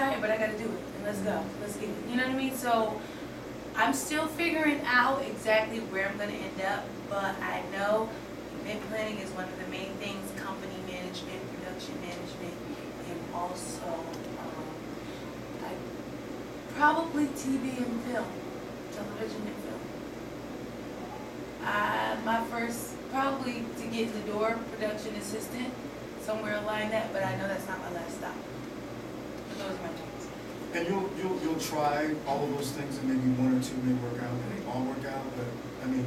tired, but I gotta do it, and let's go, let's get it, you know what I mean? So, I'm still figuring out exactly where I'm gonna end up, but I know event planning is one of the main things, company management, production management, and also, um, I, probably TV and film, television and film. Uh, my first, probably to get in the door, production assistant, somewhere along that, but I know that's not my last stop. And you'll, you'll, you'll try all of those things and maybe one or two may work out, and they all work out, but, I mean,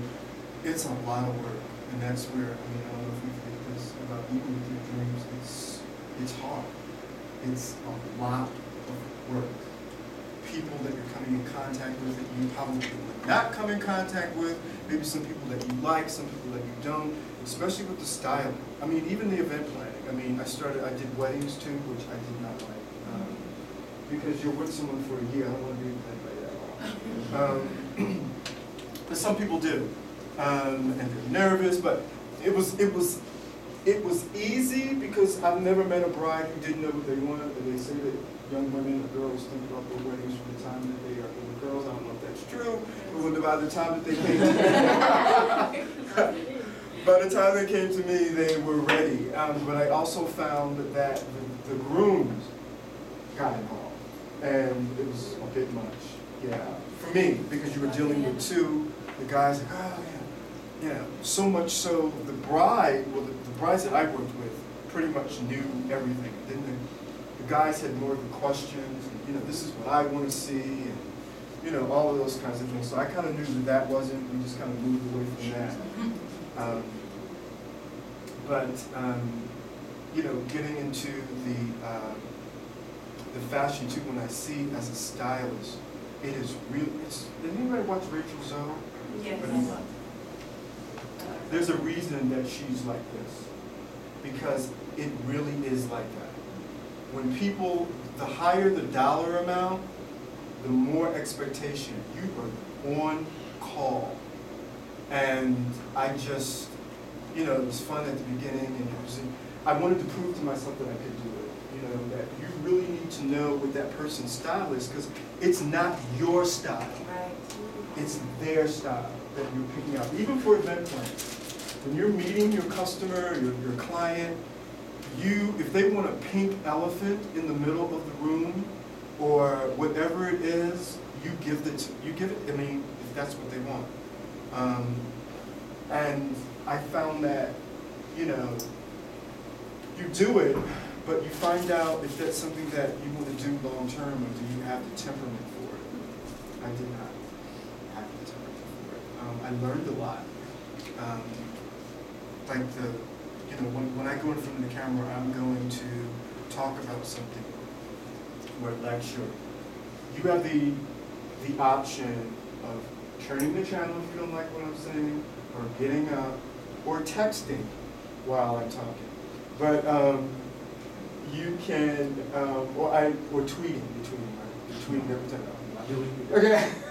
it's a lot of work. And that's where, I mean, I don't know if you've hit this about even with your dreams, it's, it's hard. It's a lot of work. People that you're coming in contact with that you probably would not come in contact with, maybe some people that you like, some people that you don't, especially with the styling. I mean, even the event planning. I mean, I started, I did weddings too, which I did not like. Because you're with someone for a year, I don't want to be with anybody that long. Um, But some people do, um, and they're nervous, but it was, it was, it was easy because I've never met a bride who didn't know what they wanted, but they say that young women or girls think about their weddings from the time that they are little girls, I don't know if that's true, but when, by the time that they came to me, by the time they came to me, they were ready. Um, but I also found that the, the grooms got involved, and it was a bit much, yeah, for me, because you were dealing with two, the guys like, oh, yeah, yeah, so much so, the bride, well, the, the brides that I worked with pretty much knew everything. Then the, the guys had more of the questions, and, you know, this is what I want to see, and, you know, all of those kinds of things. So I kind of knew that that wasn't, we just kind of moved away from that. Um, But, um, you know, getting into the, um, the fashion too, when I see as a stylist, it is real, it's, did anybody watch Rachel Zoe? Yes. There's a reason that she's like this, because it really is like that. When people, the higher the dollar amount, the more expectation. You are on call. And I just, you know, it was fun at the beginning, and was, I wanted to prove to myself that I could do That you really need to know what that person's style is, because it's not your style. Right. It's their style that you're picking out, even for event planning. When you're meeting your customer, your, your client, you, if they want a pink elephant in the middle of the room, or whatever it is, you give it, you give it, I mean, if that's what they want. Um, and I found that, you know, you do it, but you find out if that's something that you want to do long-term, or do you have the temperament for it? I did not have the temperament for it. Um, I learned a lot. Um, like the, you know, when, when I go in front of the camera, I'm going to talk about something, or lecture. You have the, the option of turning the channel if you don't like what I'm saying, or getting up, or texting while I'm talking. But, um, you can, um, or I, or tweeting between, right? Tweeting every time. Okay.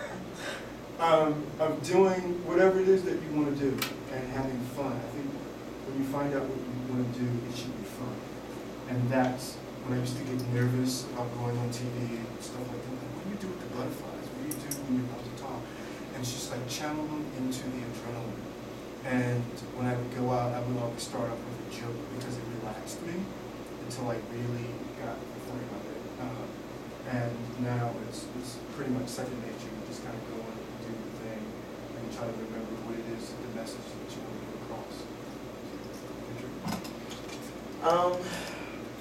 Um, of doing whatever it is that you want to do and having fun. I think when you find out what you want to do, it should be fun. And that's when I used to get nervous about going on TV and stuff like that. Like, what do you do with the butterflies? What do you do when you're about to talk? And it's just like channel them into the adrenaline. And when I would go out, I would always start off with a joke because it relaxed me until I really got the fling of it. Um, and now it's, it's pretty much second nature. You just kind of go and do the thing and try to remember what it is, the message that you want to get across. Um,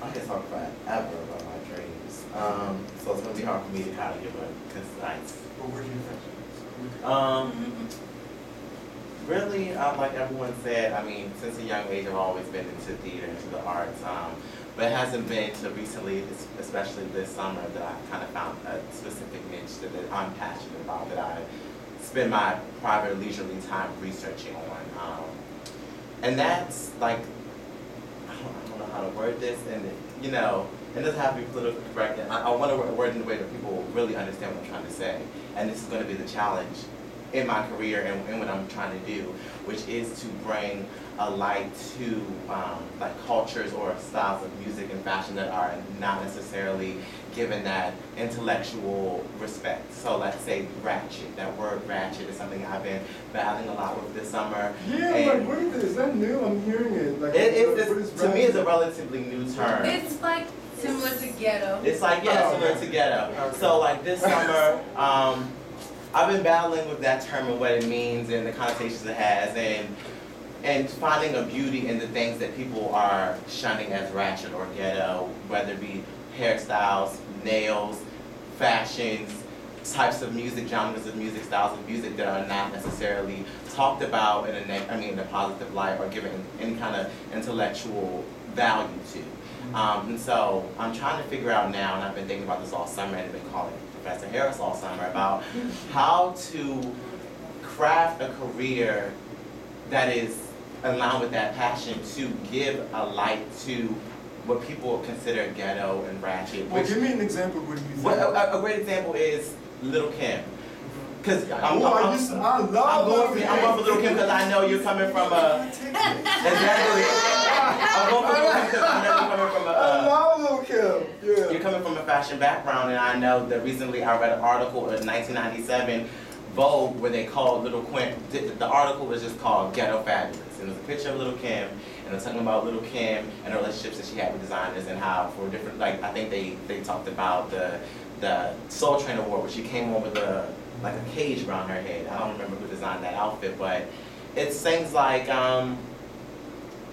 I can talk forever about my dreams. Um, so it's gonna be hard for me to kind of give a concise. But where do you think? Um, really, um, like everyone said, I mean, since a young age, I've always been into theater, into the arts. Um, but it hasn't been until recently, especially this summer, that I kind of found a specific niche that I'm passionate about, that I spend my private leisurely time researching on. Um, and that's like, I don't, I don't know how to word this, and you know, it doesn't have to be politically correct. I, I want to word it in a way that people really understand what I'm trying to say. And this is going to be the challenge in my career and, and what I'm trying to do, which is to bring a light to um, like cultures or styles of music and fashion that are not necessarily given that intellectual respect. So let's say ratchet. That word ratchet is something I've been battling a lot with this summer. Yeah, And- like, wait, is that new? I'm hearing it, like. It, what- it's, it's, to me, it's a relatively new term. It's like similar to ghetto. It's like, yeah, Oh, similar okay. to ghetto. Okay. So like this summer, um, I've been battling with that term and what it means and the connotations it has and and finding a beauty in the things that people are shunning as ratchet or ghetto, whether it be hairstyles, nails, fashions, types of music, genres of music, styles of music that are not necessarily talked about in a I mean in a positive light or given any kind of intellectual value to. Um, and so I'm trying to figure out now, and I've been thinking about this all summer, and I've been calling Professor Harris all summer about how to craft a career that is aligned with that passion to give a light to what people consider ghetto and ratchet. Well, give me an example, what do you think? well, a, a great example is Lil' Kim. Cause I'm, I I'm, I'm, I I'm love going Little for, I'm going for Lil' Kim because I know you're coming from a, exactly. I'm going for Lil' Kim because I know you're coming from a, I uh, Kim, you're coming from a fashion background, and I know that recently I read an article in 1997 Vogue where they called Lil' Kim. The, article was just called Ghetto Fabulous, and it was a picture of Lil' Kim, and was talking about Lil' Kim and the relationships that she had with designers and how for different like I think they they talked about the the Soul Train Award where she came on with a like a cage around her head. I don't remember who designed that outfit, but it's things like um.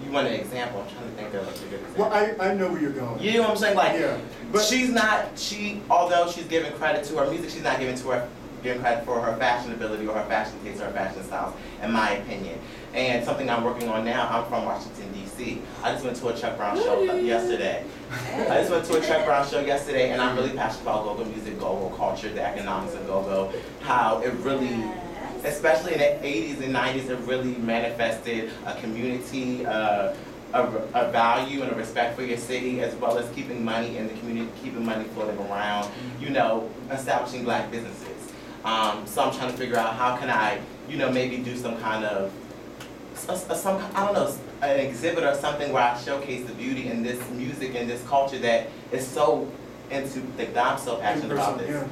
You want an example? I'm trying to think of a good example. Well, I, I know where you're going. You know what I'm saying? Like, Yeah, but- she's not. She, although she's giving credit to her music, she's not giving to her giving credit for her fashion ability or her fashion taste or her fashion styles, in my opinion. And something I'm working on now. I'm from Washington D.C. I just went to a Chuck Brown show yesterday. I just went to a Chuck Brown show yesterday, and I'm really passionate about go-go music, go-go culture, the economics of go-go, how it really especially in the 80s and 90s, it really manifested a community, uh, a, a value and a respect for your city, as well as keeping money in the community, keeping money floating around, you know, establishing black businesses. Um, so I'm trying to figure out how can I, you know, maybe do some kind of, a, a- some, I don't know, an exhibit or something where I showcase the beauty in this music and this culture that is so into, that I'm so passionate about this. Yeah.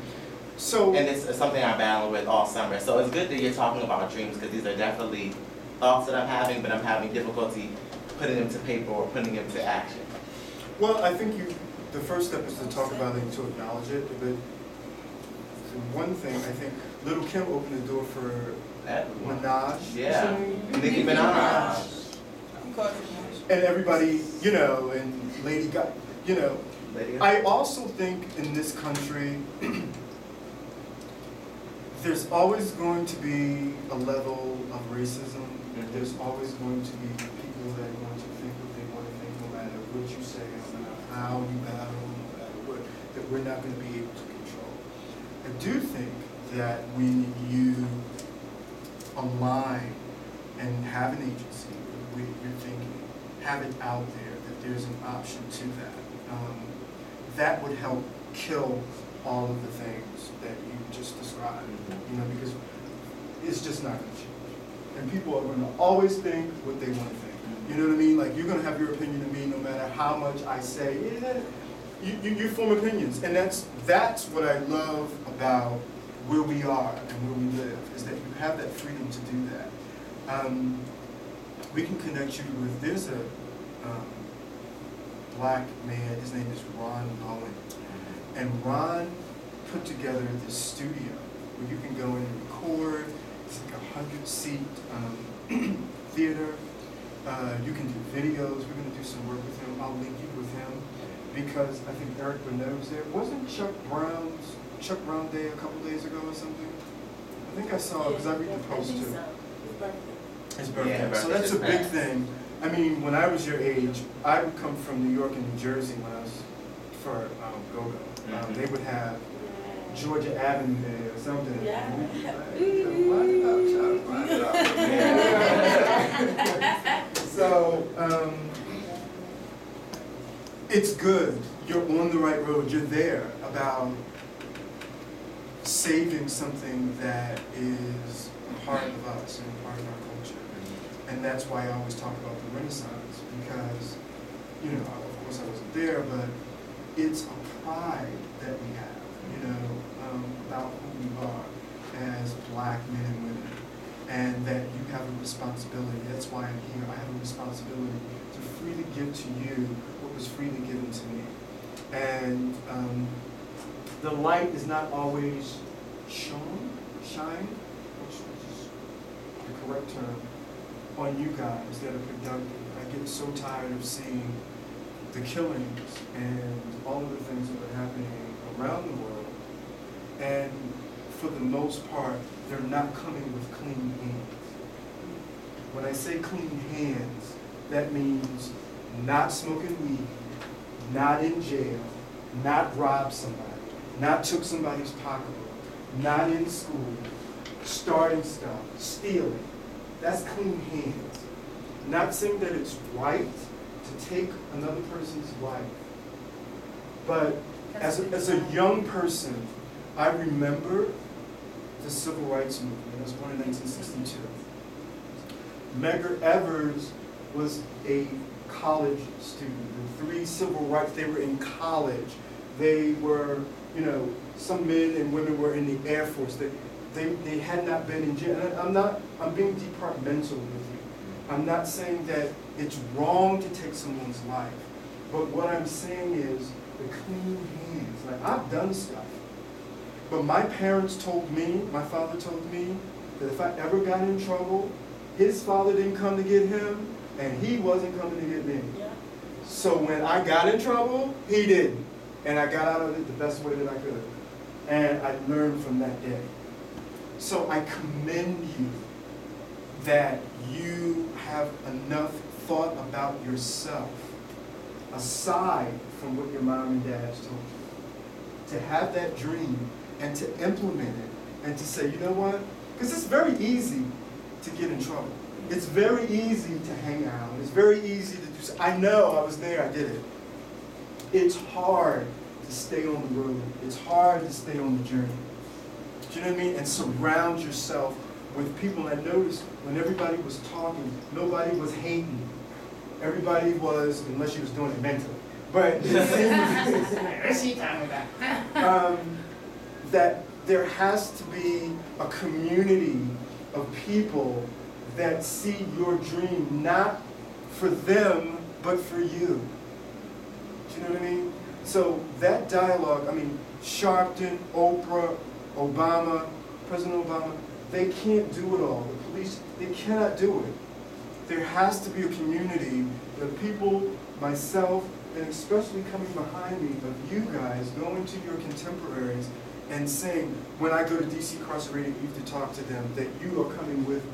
So, And it's something I battle with all summer. So it's good that you're talking about dreams because these are definitely thoughts that I'm having, but I'm having difficulty putting them to paper or putting them to action. well, I think you, the first step is to talk about it and to acknowledge it, but one thing, I think Lil' Kim opened the door for That one. Minaj. Yeah. Nicki Minaj. And everybody, you know, and Lady Gaga, you know, Lady- I also think in this country, there's always going to be a level of racism. There's always going to be people that are going to think what they want to think, no matter what you say, no matter how you battle, no matter what, that we're not going to be able to control. I do think that when you align and have an agency with your thinking, have it out there, that there's an option to that. Um, that would help kill all of the things that you just described, you know, because it's just not gonna change. And people are gonna always think what they wanna think. You know what I mean? Like, you're gonna have your opinion of me no matter how much I say, yeah, you, you, you form opinions. And that's, that's what I love about where we are and where we live, is that you have that freedom to do that. Um, we can connect you with, there's a, um, black man, his name is Ron Owen. And Ron put together this studio where you can go in and record. It's like a hundred seat um, theater. Uh, you can do videos. We're gonna do some work with him. I'll link you with him because I think Eric Bernard was there. Wasn't Chuck Brown's Chuck Brown Day a couple days ago or something? I think I saw because I read the post too. His birthday. Yeah, so that's a big thing. I mean, when I was your age, I would come from New York and New Jersey when I was for um, go-go. Um, Mhm. they would have Georgia Avenue there or something. Yeah. And we'd be like, "Light it up, Chuck, light it up." So, um, it's good. You're on the right road. You're there about saving something that is a part of us and a part of our culture. And that's why I always talk about the Renaissance, because, you know, of course I wasn't there, but it's a pride that we have, you know, um, about who we are as black men and women. And that you have a responsibility, that's why I'm here, I have a responsibility to freely give to you what was freely given to me. And um, the light is not always shone, shine, which is the correct term, on you guys that are productive. I get so tired of seeing the killings and all of the things that are happening around the world. And for the most part, they're not coming with clean hands. When I say clean hands, that means not smoking weed, not in jail, not robbed somebody, not took somebody's pocketbook, not in school, starting stuff, stealing. That's clean hands. Not saying that it's right to take another person's life, but as a, as a young person, I remember the civil rights movement. I was born in 1962. Medgar Evers was a college student. The three civil rights, they were in college. They were, you know, some men and women were in the Air Force. They, they, they had not been in jail. And I'm not, I'm being departmental with you. I'm not saying that it's wrong to take someone's life. But what I'm saying is the clean hands. Like, I've done stuff. But my parents told me, my father told me, that if I ever got in trouble, his father didn't come to get him, and he wasn't coming to get me. Yeah. So when I got in trouble, he didn't. And I got out of it the best way that I could. And I learned from that day. So I commend you that you have enough thought about yourself aside from what your mom and dad told you. To have that dream and to implement it and to say, you know what? Because it's very easy to get in trouble. It's very easy to hang out. It's very easy to do. I know I was there. I did it. It's hard to stay on the road. It's hard to stay on the journey. Do you know what I mean? And surround yourself with people. I noticed when everybody was talking, nobody was hating. Everybody was, unless you was doing it mentally. But seems, she talking about? um, that there has to be a community of people that see your dream not for them, but for you. Do you know what I mean? So that dialogue, I mean, Sharpton, Oprah, Obama, President Obama, they can't do it all. The police, they cannot do it. There has to be a community of people, myself, and especially coming behind me, of you guys going to your contemporaries and saying, when I go to DC Incarcerated Youth to talk to them, that you are coming with me.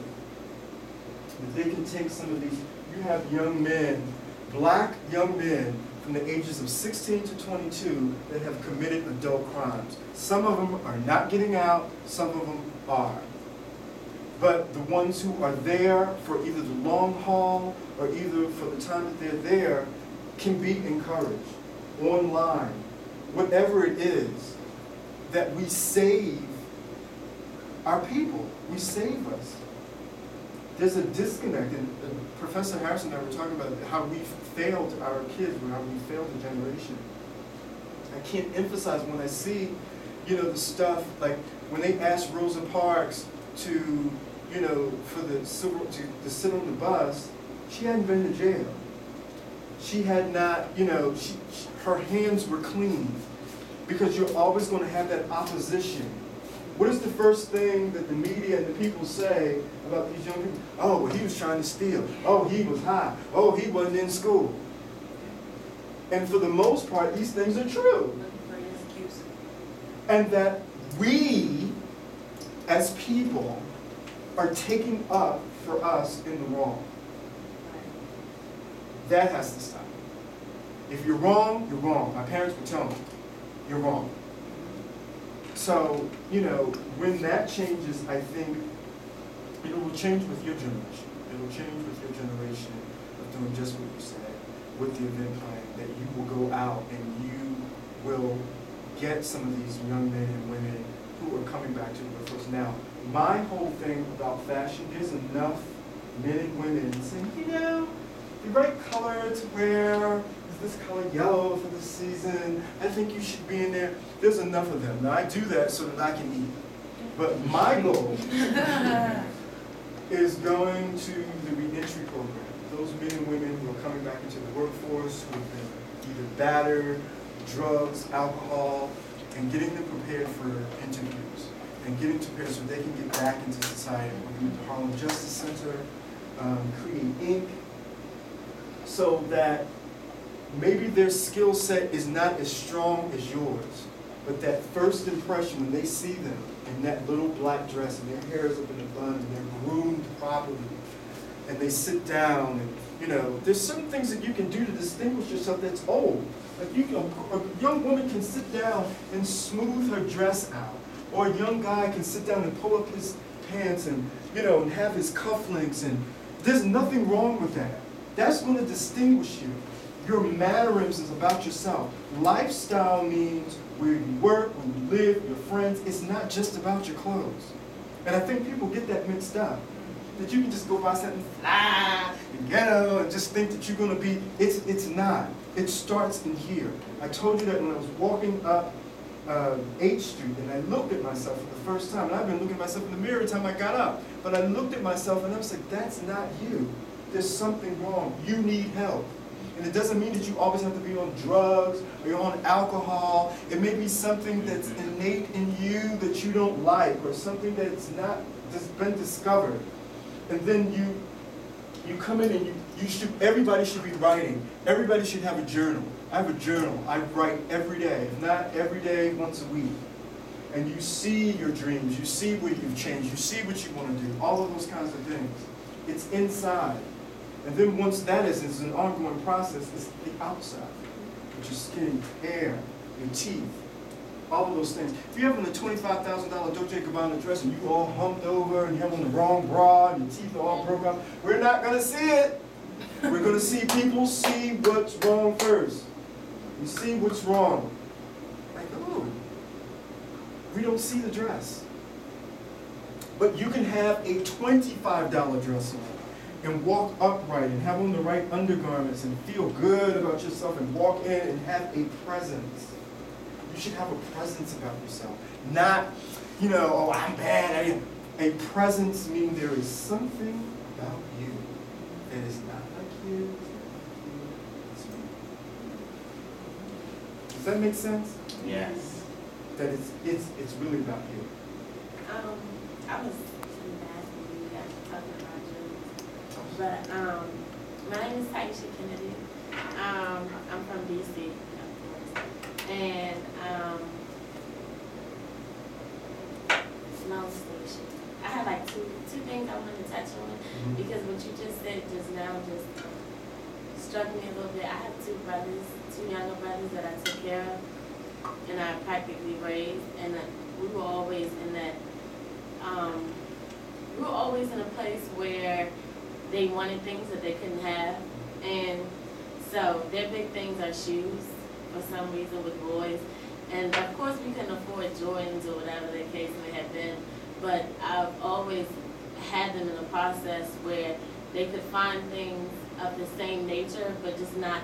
That they can take some of these, you have young men, black young men from the ages of 16 to 22 that have committed adult crimes. Some of them are not getting out, some of them are. But the ones who are there for either the long haul or either for the time that they're there can be encouraged online, whatever it is, that we save our people. We save us. There's a disconnect, and uh, Professor Harrison and I were talking about how we failed our kids, how we failed the generation. I can't emphasize when I see, you know, the stuff, like when they asked Rosa Parks to, you know, for the civil, to, to sit on the bus, she hadn't been to jail. She had not, you know, she, she- her hands were clean. Because you're always gonna have that opposition. What is the first thing that the media and the people say about these young people? Oh, well, he was trying to steal. Oh, he was high. Oh, he wasn't in school. And for the most part, these things are true. And that we, as people, are taking up for us in the wrong. That has to stop. If you're wrong, you're wrong. My parents would tell me, you're wrong. So, you know, when that changes, I think it will change with your generation. It will change with your generation of doing just what you said with the event plan, that you will go out and you will get some of these young men and women who are coming back to the workforce. Now, my whole thing about fashion, there's enough men and women saying, you know, the right color to wear is this color yellow for the season. I think you should be in there. There's enough of them. Now, I do that so that I can eat. But my goal is going to the reentry program. Those men and women who are coming back into the workforce, who have been either battered, drugs, alcohol, and getting them prepared for interviews and getting prepared so they can get back into society. Working with the Harlem Justice Center, um, Create Inc., so that maybe their skill set is not as strong as yours, but that first impression when they see them in that little black dress and their hair is up in a bun and they're groomed properly, and they sit down and, you know, there's certain things that you can do to distinguish yourself that's old. Like you can, a young woman can sit down and smooth her dress out, or a young guy can sit down and pull up his pants and, you know, and have his cufflinks and there's nothing wrong with that. That's going to distinguish you. Your mannerisms about yourself. Lifestyle means where you work, where you live, your friends. It's not just about your clothes. And I think people get that mixed up. That you can just go by something fly and ghetto and just think that you're going to be. It's, it's not. It starts in here. I told you that when I was walking up uh, H Street and I looked at myself for the first time. And I've been looking at myself in the mirror every time I got up. But I looked at myself and I was like, that's not you. There's something wrong. You need help. And it doesn't mean that you always have to be on drugs or you're on alcohol. It may be something that's innate in you that you don't like or something that's not that's been discovered. And then you you come in and you, you should everybody should be writing. Everybody should have a journal. I have a journal. I write every day, if not every day, once a week. And you see your dreams, you see where you've changed, you see what you want to do, all of those kinds of things. It's inside. And then once that is, it's an ongoing process, it's the outside, which is skin, hair, your teeth, all of those things. If you have on a $25,000 Dolce Gabbana dress and you all humped over and you have on the wrong bra and your teeth are all broke out, we're not going to see it. We're going to see people see what's wrong first. You see what's wrong. Like, oh, we don't see the dress. But you can have a $25 dress on and walk upright and have on the right undergarments and feel good about yourself and walk in and have a presence. You should have a presence about yourself. Not, you know, oh, I'm bad. A presence meaning there is something about you that is not like you. it's not like you, it's me. Does that make sense? Yes. That it's, it's, it's really about you. Um, I was pretty bad when you guys were talking about dreams. But, um, my name is Taisha Kennedy. Um, I'm from DC, of course. And, um, long story short, I have like two, two things I want to touch on. Because what you just said just now just struck me a little bit. I have two brothers, two younger brothers that I took care of and I practically raised, and uh, we were always in that, um, we were always in a place where they wanted things that they couldn't have, and so their big things are shoes, for some reason with boys, and of course we couldn't afford Jordans or whatever the case may have been, but I've always had them in a process where they could find things of the same nature, but just not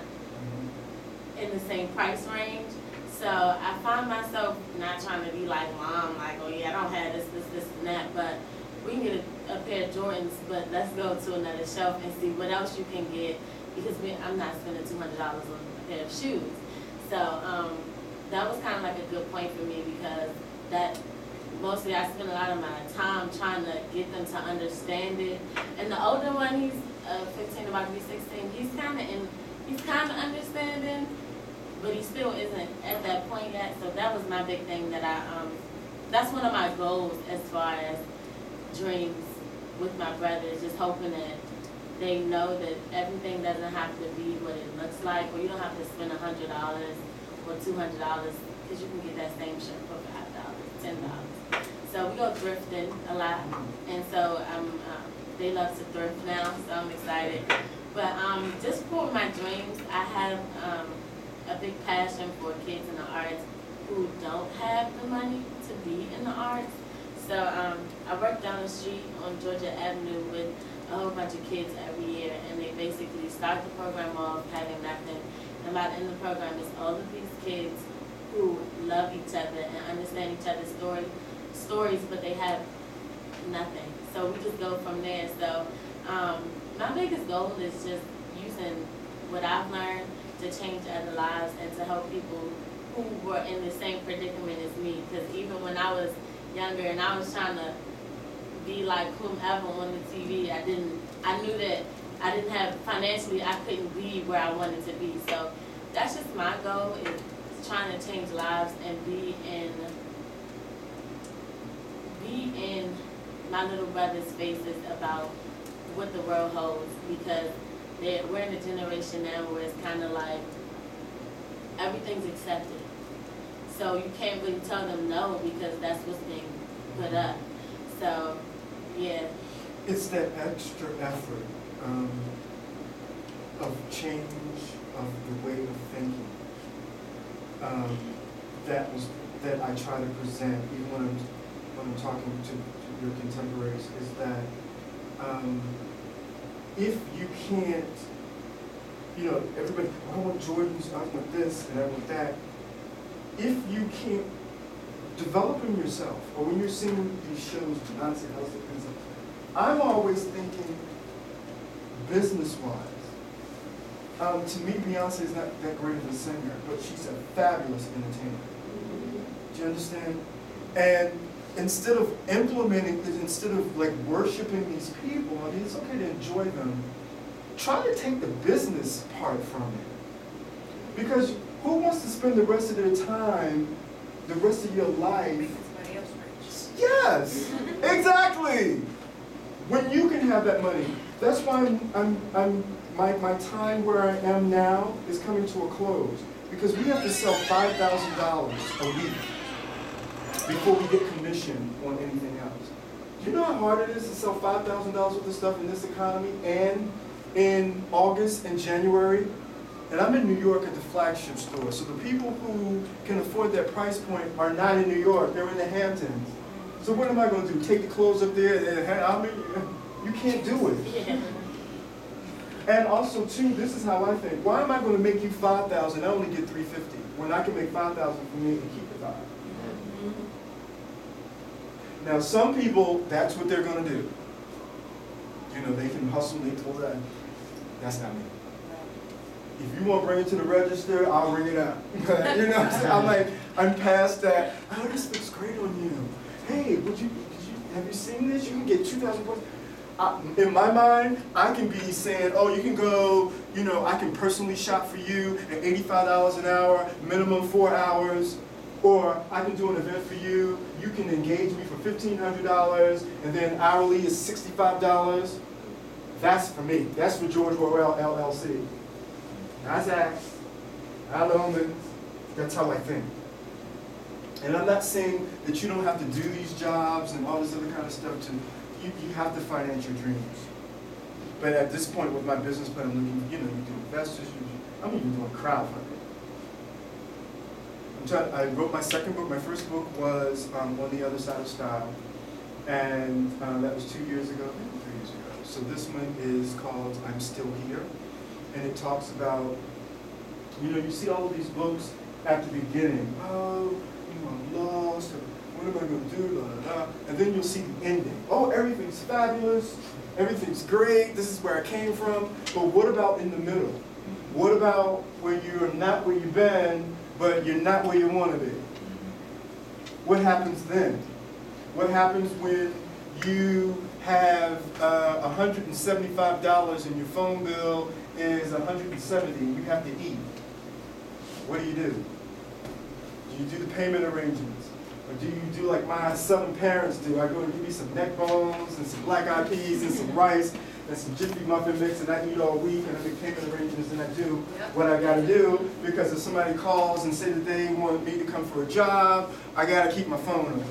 in the same price range. So I find myself not trying to be like mom, like, oh yeah, I don't have this, this, this, and that, but we can get a, a pair of Jordans, but let's go to another shelf and see what else you can get because we, I'm not spending two hundred dollars on a pair of shoes. So um, that was kind of like a good point for me because that mostly I spend a lot of my time trying to get them to understand it. And the older one, he's uh, 15, about to be 16. He's kind of in, he's kind of understanding but he still isn't at that point yet. So that was my big thing that I, um, that's one of my goals as far as dreams with my brothers, just hoping that they know that everything doesn't have to be what it looks like, or you don't have to spend a hundred dollars or two hundred dollars, because you can get that same shirt for five dollars, ten dollars. So we go thrifting a lot, and so I'm, um, they love to thrift now, so I'm excited. But, um, just for my dreams, I have, um, a big passion for kids in the arts who don't have the money to be in the arts. So um, I work down the street on Georgia Avenue with a whole bunch of kids every year, and they basically start the program off having nothing. And by the end of the program, it's all of these kids who love each other and understand each other's story, stories, but they have nothing. So we just go from there. So um, my biggest goal is just using what I've learned to change other lives and to help people who were in the same predicament as me. Because even when I was younger and I was trying to be like whomever on the TV, I didn't. I knew that I didn't have financially. I couldn't be where I wanted to be. So that's just my goal is trying to change lives and be in be in my little brother's faces about what the world holds because we're in a generation now where it's kind of like everything's accepted. So you can't really tell them no because that's what's being put up. So, yeah. It's that extra effort um, of change of the way of thinking um, that was that I try to present, even when I'm when I'm talking to, to your contemporaries, is that um, if you can't, you know, everybody, I want Jordans, I want this, and I want that. If you can't develop them yourself, or when you're seeing these shows, Beyonce, House of Prince, I'm always thinking business-wise. Um, to me, Beyonce is not that great of a singer, but she's a fabulous entertainer. Do you understand? And instead of implementing it, instead of like worshiping these people, I mean, it's okay to enjoy them. Try to take the business part from it. Because who wants to spend the rest of their time, the rest of your life, Making somebody else rich. Yes, exactly. When you can have that money. That's why I'm, I'm, I'm, my, my time where I am now is coming to a close. Because we have to sell five thousand dollars a week before we get commission on anything else. Do you know how hard it is to sell five thousand dollars worth of stuff in this economy and in August and January? And I'm in New York at the flagship store, so the people who can afford that price point are not in New York, they're in the Hamptons. So what am I gonna do, take the clothes up there and, I mean, you can't do it. And also too, this is how I think, why am I gonna make you five thousand, I only get three fifty, when I can make five thousand for me and keep the five? Now, some people, that's what they're gonna do. You know, they can hustle, they pull that, that's not me. If you want to bring it to the register, I'll bring it out. you know what I'm saying? I'm like, I'm past that. Oh, this looks great on you. Hey, would you, did you, have you seen this? You can get 2,000 points. I, in my mind, I can be saying, oh, you can go, you know, I can personally shop for you at $85 an hour, minimum four hours. Or I can do an event for you, you can engage me for $1,500, and then hourly is $65. That's for me. That's for George Worrell LLC. That's Axe, Al Omens, that's how I think. And I'm not saying that you don't have to do these jobs and all this other kind of stuff to, you, you have to finance your dreams. But at this point with my business plan, I'm looking, you know, you do investors, you, I'm even doing crowdfunding. I'm wrote my second book, my first book was um, On the Other Side of Style. And uh, that was two years ago, maybe three years ago. So this one is called I'm Still Here and it talks about, you know, you see all of these books at the beginning. Oh, you know, I'm lost. What am I going to do? And then you'll see the ending. Oh, everything's fabulous. Everything's great. This is where I came from. But what about in the middle? What about where you're not where you've been, but you're not where you want to be? What happens then? What happens when you have uh, $175 and your phone bill is 170 and you have to eat? What do you do? Do you do the payment arrangements? Or do you do like my southern parents do? I go and give me some neck bones and some black eyed peas and some rice and some jiffy muffin mix and I eat all week and I make payment arrangements and I do Yep. what I gotta do because if somebody calls and say that they want me to come for a job, I gotta keep my phone on.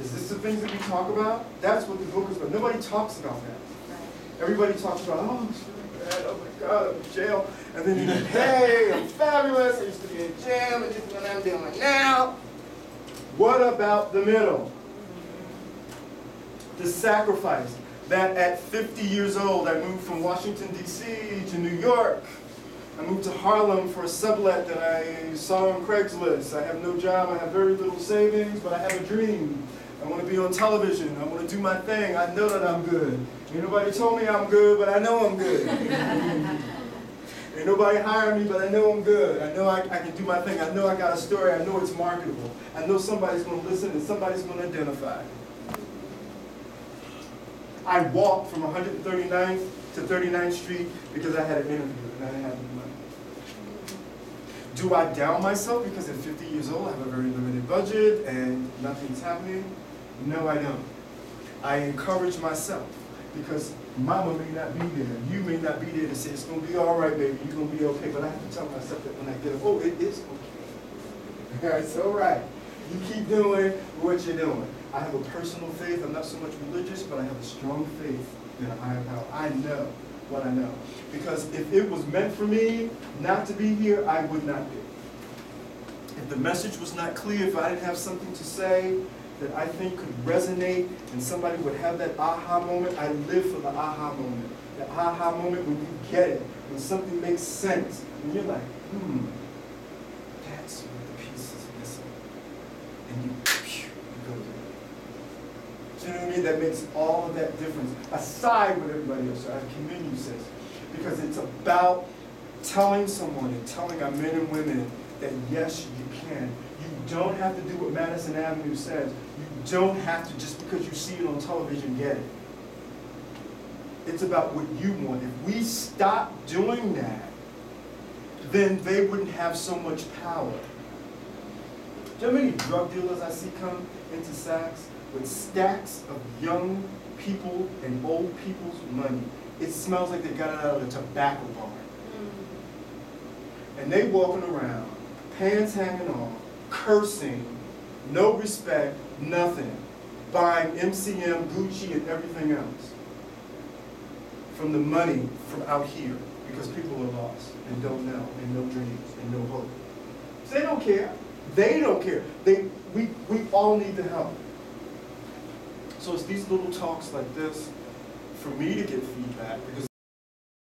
Is this the things that we talk about? That's what the book is about. Nobody talks about that. Everybody talks about, oh, it's really bad, oh my God, I'm in jail. And then you go, hey, I'm fabulous, I used to be in jail, and this is what I'm doing now. What about the middle? the sacrifice that at 50 years old, I moved from Washington DC to New York. I moved to Harlem for a sublet that I saw on Craigslist. I have no job, I have very little savings, but I have a dream. I want to be on television, I want to do my thing, I know that I'm good. Ain't nobody told me I'm good, but I know I'm good. Ain't nobody hiring me, but I know I'm good. I know I, I can do my thing. I know I got a story. I know it's marketable. I know somebody's going to listen and somebody's going to identify. I walked from 139th to 39th Street because I had an interview and I didn't have any money. Do I down myself because at 50 years old I have a very limited budget and nothing's happening? No, I don't. I encourage myself because mama may not be there, you may not be there to say it's gonna be all right, baby, you're gonna be okay, but I have to tell myself that when I get up, oh, it is okay. It's all right. You keep doing what you're doing. I have a personal faith, I'm not so much religious, but I have a strong faith in a higher power. I know what I know. Because if it was meant for me not to be here, I would not be. If the message was not clear, if I didn't have something to say that I think could resonate and somebody would have that aha moment, I live for the aha moment. The aha moment when you get it, when something makes sense, and you're like, hmm, that's what the piece is missing. And you. Do you know what I mean? That makes all of that difference, aside what everybody else I commend you, sis. Because it's about telling someone and telling our men and women that yes, you can. You don't have to do what Madison Avenue says. You don't have to, just because you see it on television, get it. It's about what you want. If we stop doing that, then they wouldn't have so much power. Do you know how many drug dealers I see come into Saks with stacks of young people and old people's money? It smells like they got it out of a tobacco barn. And they walking around, pants hanging off, cursing, no respect, nothing, buying MCM, Gucci, and everything else from the money from out here because people are lost and don't know and no dreams and no hope. So they don't care. They don't care. They, we, we all need the help. So it's these little talks like this for me to get feedback because